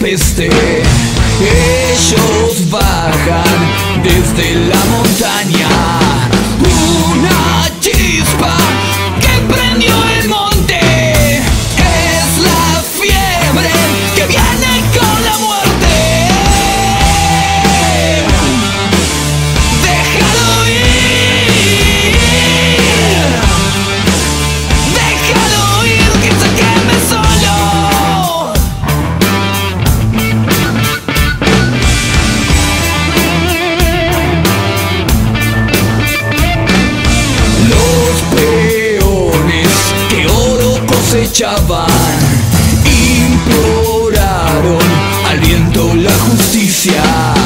peste. Ellos bajan desde la montaña. luchaban, imploraron aliento la justicia.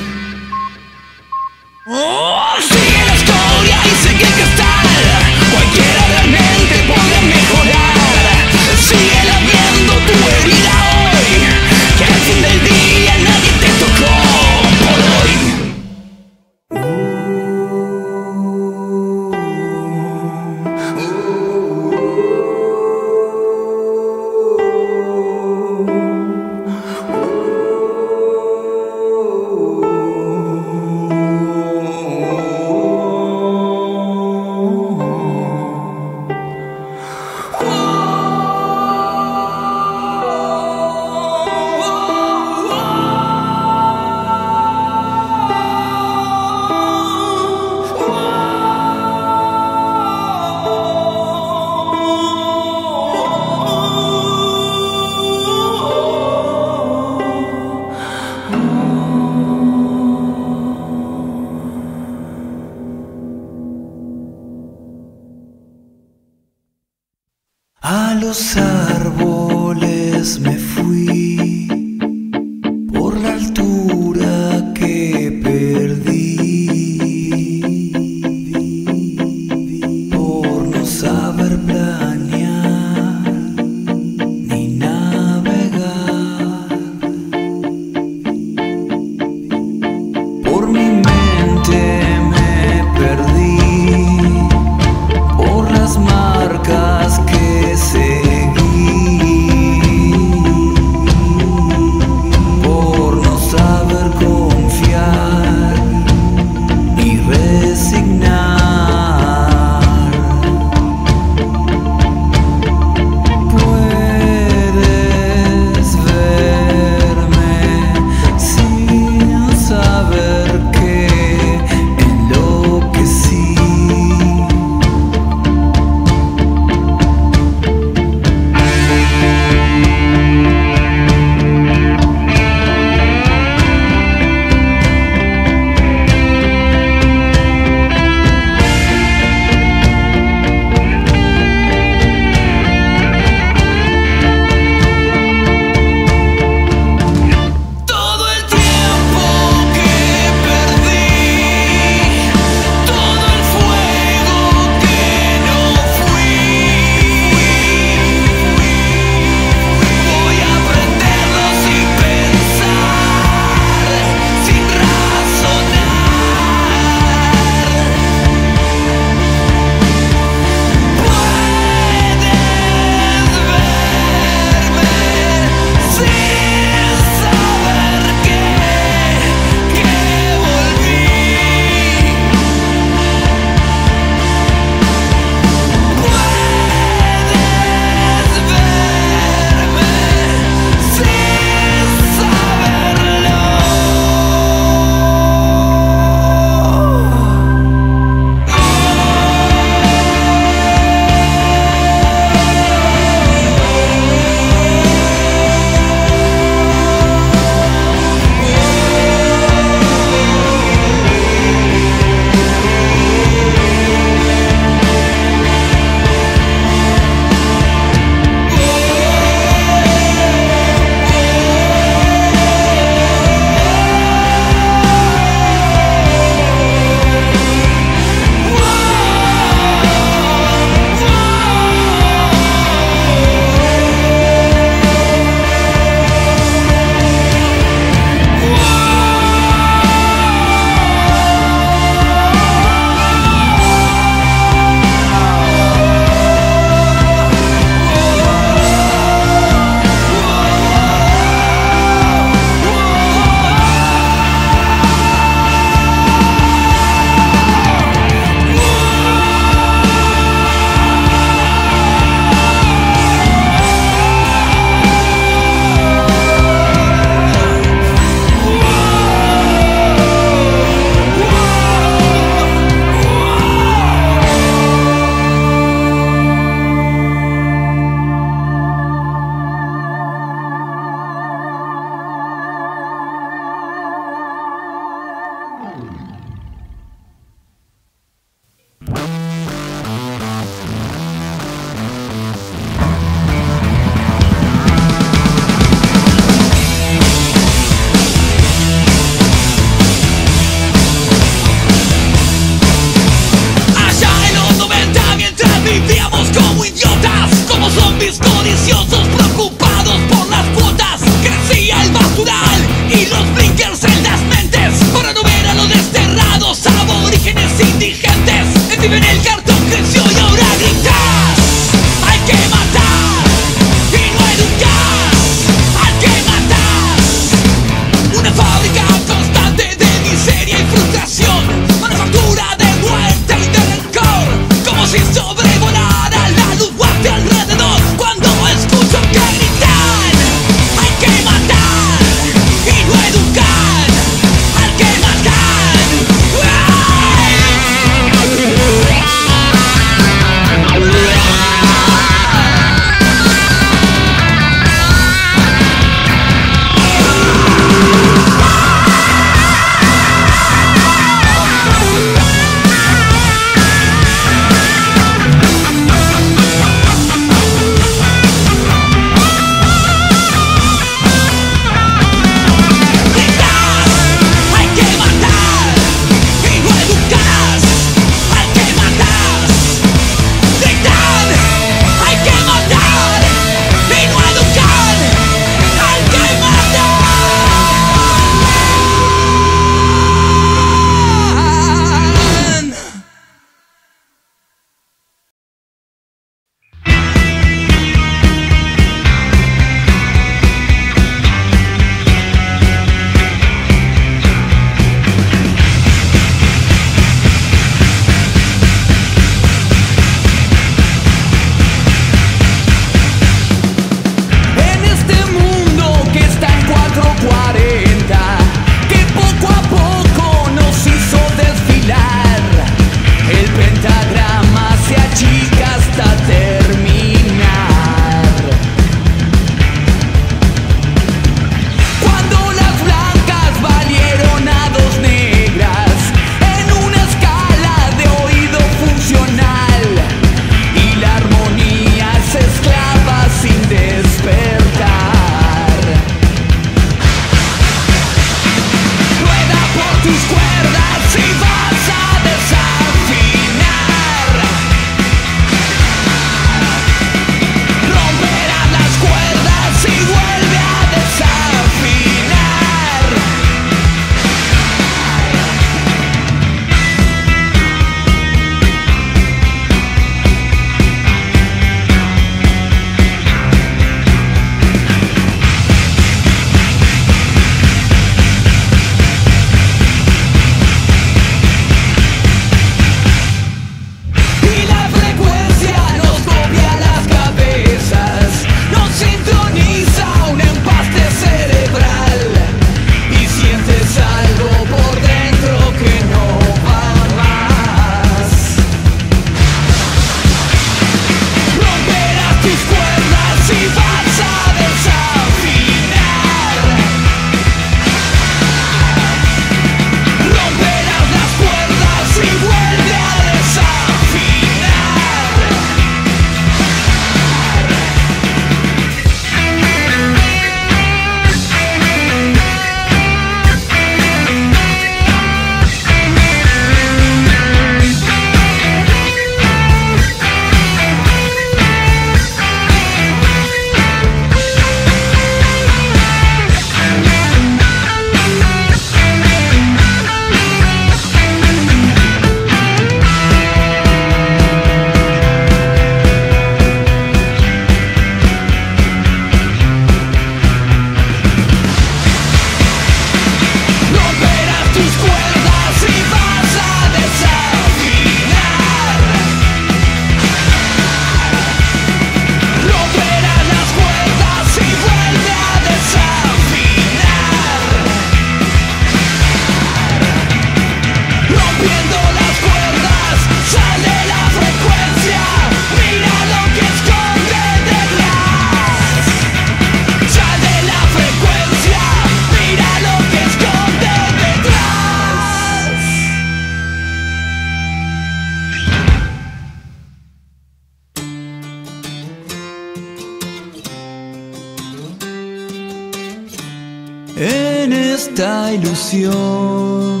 ilusión.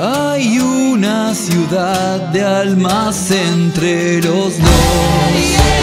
Hay una ciudad de almas entre los dos.